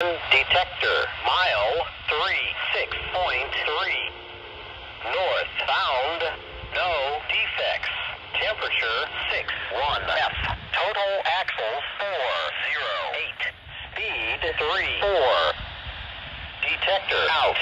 Detector, mile 36.3. Northbound, no defects. Temperature 61 F. Total axles 408. Speed 34. Detector out.